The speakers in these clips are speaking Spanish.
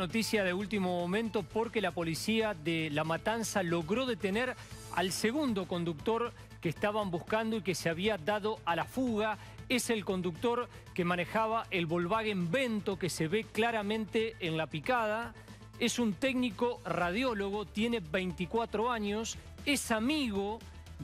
Noticia de último momento porque la policía de La Matanza logró detener al segundo conductor que estaban buscando y que se había dado a la fuga. Es el conductor que manejaba el Volkswagen Vento que se ve claramente en la picada. Es un técnico radiólogo, tiene 24 años, es amigo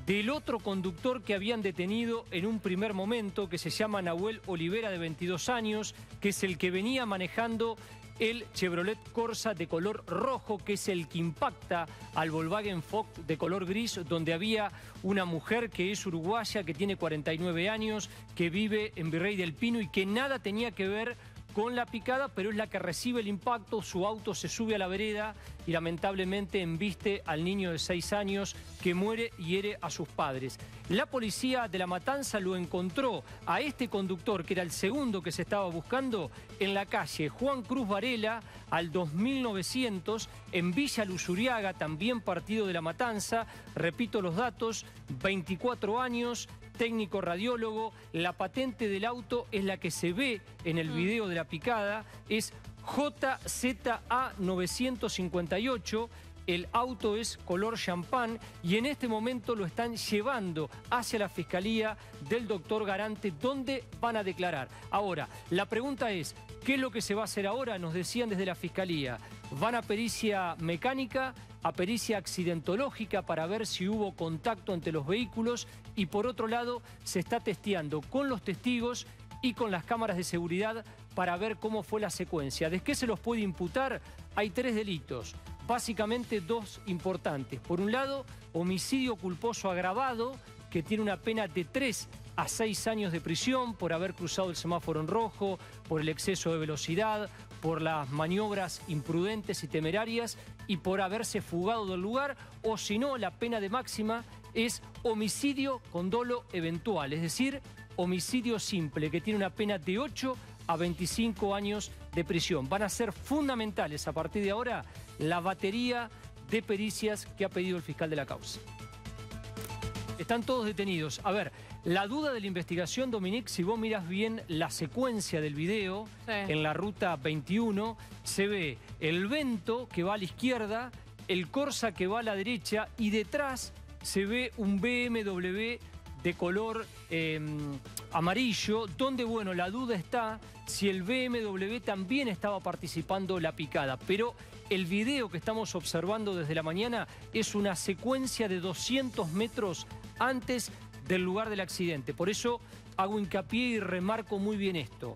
del otro conductor que habían detenido en un primer momento, que se llama Nahuel Olivera, de 22 años, que es el que venía manejando el Chevrolet Corsa de color rojo, que es el que impacta al Volkswagen Fox de color gris, donde había una mujer que es uruguaya, que tiene 49 años, que vive en Virrey del Pino y que nada tenía que ver con la picada, pero es la que recibe el impacto, su auto se sube a la vereda y lamentablemente embiste al niño de 6 años que muere y hiere a sus padres. La policía de La Matanza lo encontró a este conductor, que era el segundo que se estaba buscando, en la calle Juan Cruz Varela, al 2900, en Villa Luzuriaga, también partido de La Matanza. Repito los datos, 24 años, técnico radiólogo, la patente del auto es la que se ve en el mm. video de la picada, es JZA 958, el auto es color champán y en este momento lo están llevando hacia la Fiscalía del doctor Garante, donde van a declarar. Ahora, la pregunta es, ¿qué es lo que se va a hacer ahora? Nos decían desde la Fiscalía, van a pericia mecánica, a pericia accidentológica para ver si hubo contacto entre los vehículos y por otro lado se está testeando con los testigos y con las cámaras de seguridad para ver cómo fue la secuencia. ¿De qué se los puede imputar? Hay tres delitos, básicamente dos importantes. Por un lado, homicidio culposo agravado, que tiene una pena de tres a seis años de prisión por haber cruzado el semáforo en rojo, por el exceso de velocidad, por las maniobras imprudentes y temerarias y por haberse fugado del lugar, o si no, la pena de máxima es homicidio con dolo eventual, es decir, homicidio simple, que tiene una pena de 8 a 25 años de prisión. Van a ser fundamentales a partir de ahora la batería de pericias que ha pedido el fiscal de la causa. Están todos detenidos. A ver, la duda de la investigación, Dominique, si vos miras bien la secuencia del video, en la ruta 21, se ve el Vento que va a la izquierda, el Corsa que va a la derecha y detrás se ve un BMW de color em, amarillo, donde, bueno, la duda está si el BMW también estaba participando la picada. Pero el video que estamos observando desde la mañana es una secuencia de 200 metros antes del lugar del accidente. Por eso hago hincapié y remarco muy bien esto.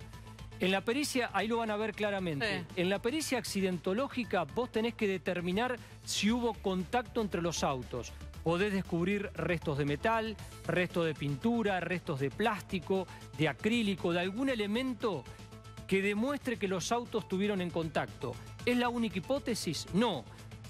En la pericia, ahí lo van a ver claramente, en la pericia accidentológica vos tenés que determinar si hubo contacto entre los autos. Podés descubrir restos de metal, restos de pintura, restos de plástico, de acrílico, de algún elemento que demuestre que los autos tuvieron en contacto. ¿Es la única hipótesis? No.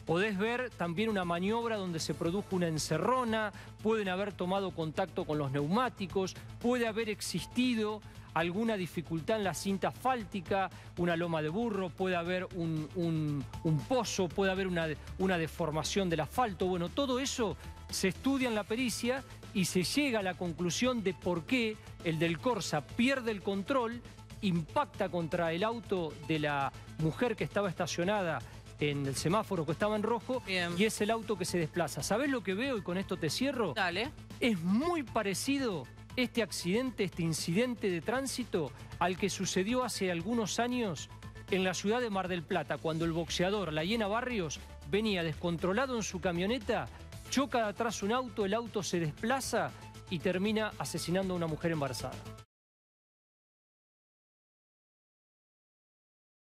Podés ver también una maniobra donde se produjo una encerrona, pueden haber tomado contacto con los neumáticos, puede haber existido alguna dificultad en la cinta asfáltica, una loma de burro, puede haber un, pozo, puede haber una, una deformación del asfalto. Bueno, todo eso se estudia en la pericia y se llega a la conclusión de por qué el del Corsa pierde el control, impacta contra el auto de la mujer que estaba estacionada en el semáforo que estaba en rojo y es el auto que se desplaza. ¿Sabés lo que veo y con esto te cierro? Dale. Es muy parecido este accidente, este incidente de tránsito al que sucedió hace algunos años en la ciudad de Mar del Plata, cuando el boxeador La Hiena Barrios venía descontrolado en su camioneta, choca atrás un auto, el auto se desplaza y termina asesinando a una mujer embarazada.